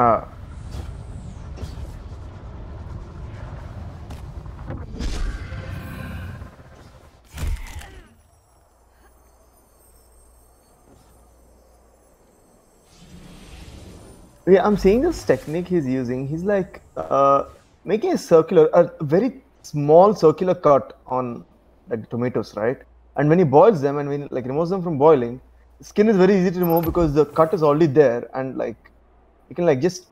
Uh, yeah, I'm seeing this technique he's using. He's like uh, making a circular, a very small circular cut on like tomatoes, right? And when he boils them and when like removes them from boiling, skin is very easy to remove because the cut is already there, and like you can like just